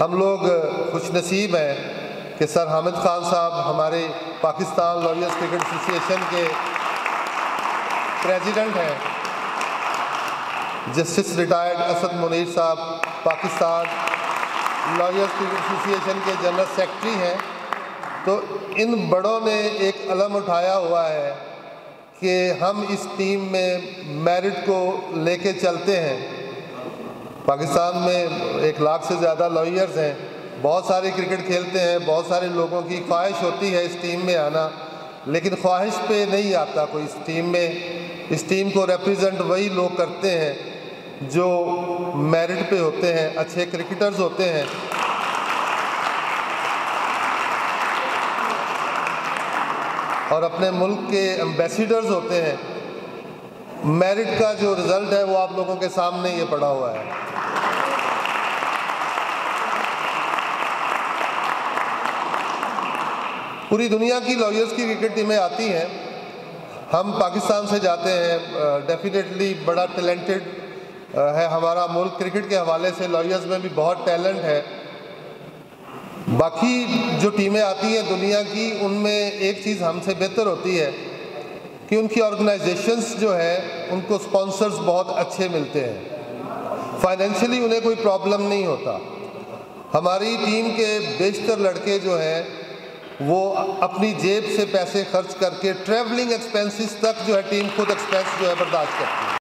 हम लोग खुश नसीब हैं कि सर हामिद खान साहब हमारे पाकिस्तान लॉयर्स क्रिकेट एसोसिएशन के प्रेसिडेंट हैं। जस्टिस रिटायर्ड असद मुनीर साहब पाकिस्तान लॉयर्स क्रिकेट एसोसिएशन के जनरल सेक्रेटरी हैं। तो इन बड़ों ने एक अलम उठाया हुआ है कि हम इस टीम में मेरिट को लेके चलते हैं। पाकिस्तान में एक लाख से ज़्यादा लॉयर्स हैं। बहुत सारे क्रिकेट खेलते हैं, बहुत सारे लोगों की ख्वाहिश होती है इस टीम में आना। लेकिन ख्वाहिश पे नहीं आता कोई इस टीम में। इस टीम को रिप्रेजेंट वही लोग करते हैं जो मेरिट पे होते हैं, अच्छे क्रिकेटर्स होते हैं। और अपने मुल्क के एम्बेसडर्स होते हैं। मेरिट का जो रिज़ल्ट है, वो आप लोगों के सामने ये पड़ा हुआ है। पूरी दुनिया की लॉयर्स की क्रिकेट टीमें आती हैं। हम पाकिस्तान से जाते हैं। डेफिनेटली बड़ा टैलेंटेड है हमारा मुल्क। क्रिकेट के हवाले से लॉयर्स में भी बहुत टैलेंट है। बाकी जो टीमें आती हैं दुनिया की, उनमें एक चीज़ हमसे बेहतर होती है कि उनकी ऑर्गेनाइजेशंस जो है, उनको स्पॉन्सर्स बहुत अच्छे मिलते हैं। फाइनेंशियली उन्हें कोई प्रॉब्लम नहीं होता। हमारी टीम के बेशतर लड़के जो हैं, वो अपनी जेब से पैसे खर्च करके ट्रैवलिंग एक्सपेंसेस तक जो है टीम खुद एक्सपेंस जो है, बर्दाश्त करती है।